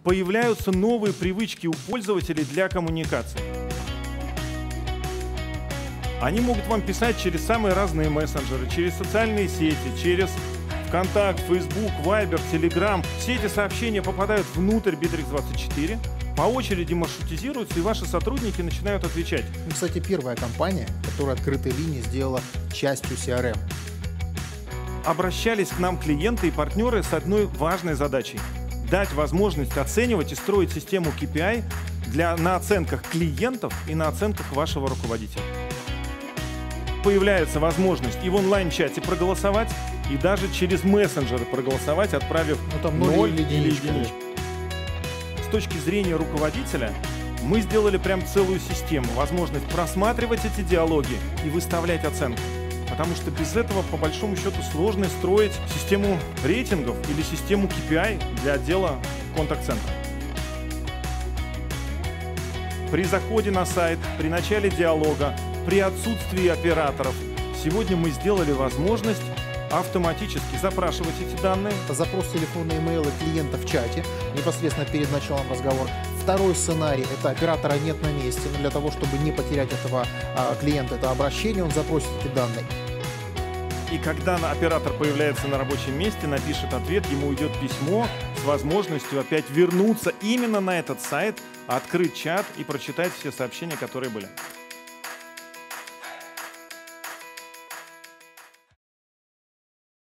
появляются новые привычки у пользователей для коммуникации. Они могут вам писать через самые разные мессенджеры, через социальные сети, через ВКонтакт, Facebook, Viber, Telegram. Все эти сообщения попадают внутрь Bittrex24, по очереди маршрутизируются, и ваши сотрудники начинают отвечать. Ну, Кстати, первая компания, которая открытые линии сделала частью CRM. Обращались к нам клиенты и партнеры с одной важной задачей – дать возможность оценивать и строить систему KPI для, на оценках клиентов и на оценках вашего руководителя. Появляется возможность и в онлайн-чате проголосовать, и даже через мессенджеры проголосовать, отправив Ну, там ноль 0 или единичку. единичку. С точки зрения руководителя, мы сделали прям целую систему, возможность просматривать эти диалоги и выставлять оценку. Потому что без этого, по большому счету, сложно строить систему рейтингов или систему KPI для отдела контакт-центра. При заходе на сайт, при начале диалога, при отсутствии операторов, сегодня мы сделали возможность автоматически запрашивать эти данные, Запрос телефона и имейла клиента в чате непосредственно перед началом разговора. Второй сценарий – это оператора нет на месте. Но для того, чтобы не потерять этого а, клиента, это обращение, он запросит эти данные. И когда оператор появляется на рабочем месте, напишет ответ, ему идет письмо с возможностью опять вернуться именно на этот сайт, открыть чат и прочитать все сообщения, которые были.